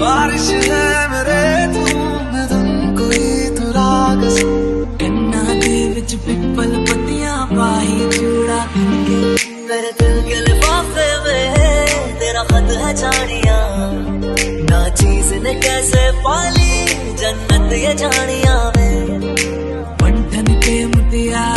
बारिश है मेरे तू मैं, तुम कोई तू राग सा। कन्ना दे विच पिपल पत्तियाँ पाही चूड़ा के। जानिया। ना चीज़ ने कैसे पाली जन्नत ये जानिया में। बंठन पे मुटिया